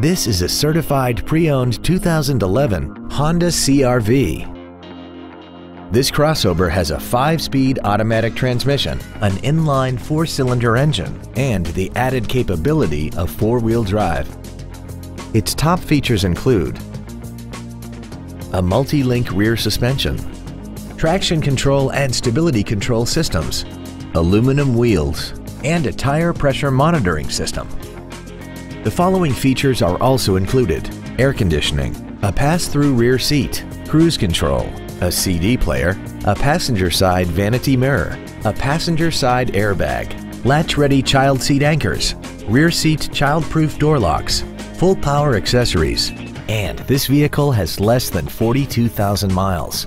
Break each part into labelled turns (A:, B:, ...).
A: This is a certified pre-owned 2011 Honda CRV. This crossover has a 5-speed automatic transmission, an inline 4-cylinder engine, and the added capability of 4-wheel drive. Its top features include a multi-link rear suspension, traction control and stability control systems, aluminum wheels, and a tire pressure monitoring system. The following features are also included. Air conditioning, a pass-through rear seat, cruise control, a CD player, a passenger side vanity mirror, a passenger side airbag, latch-ready child seat anchors, rear seat child-proof door locks, full power accessories, and this vehicle has less than 42,000 miles.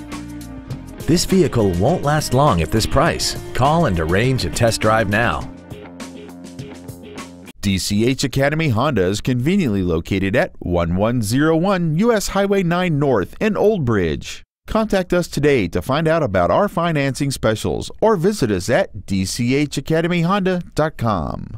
A: This vehicle won't last long at this price. Call and arrange a test drive now.
B: DCH Academy Honda is conveniently located at 1101 US Highway 9 North in Old Bridge. Contact us today to find out about our financing specials or visit us at dchacademyhonda.com.